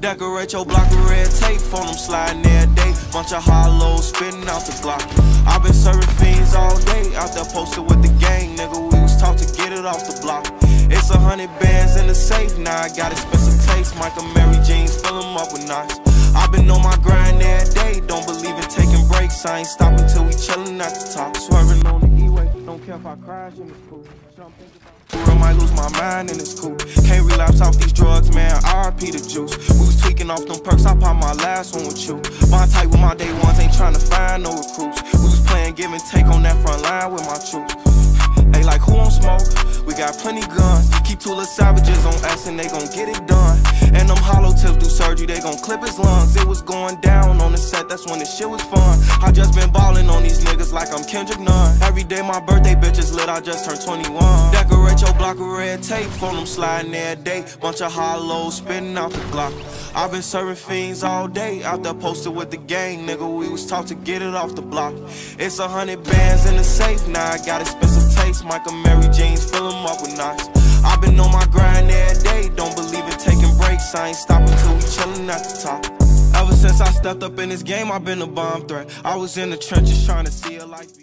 Decorate your block with red tape, phone them sliding every day. Bunch of hollows spitting out the block. i been serving fiends all day, out there posted with the gang, nigga. We was taught to get it off the block. It's a hundred bands in the safe, now I got expensive taste. Mike Amiri jeans, fill them up with knots. i been on my grind every day, don't believe in taking breaks. I ain't stopping till we chillin' at the top. Swerving on the E-way, don't care if I crash in the coupe. I might lose my mind in this coupe. Drugs, man. RP the juice. We was tweaking off them perks. I popped my last one with you. Bond tight with my day ones, ain't trying to find no recruits. We was playing give and take on that front line with my troops. Hey, like who on smoke? We got plenty guns. Keep two little savages on us and they gon' get it done. And them hollow tips do surgery, they gon' clip his lungs. It was going down on the set, that's when the shit was fun. I just been ballin' on these niggas like I'm Kendrick Nunn. Every day my birthday bitches lit, I just turned 21. Decorate your block tape, phone them sliding day. Bunch of hollows spinning out the block. i been serving fiends all day, out there posted with the gang, nigga. We was taught to get it off the block. It's a hundred bands in the safe, now I got expensive taste. Mike Amiri jeans, fill them up with knots. i been on my grind every day, don't believe in taking breaks. I ain't stopping till we chillin' at the top. Ever since I stepped up in this game, I've been a bomb threat. I was in the trenches trying to see a life.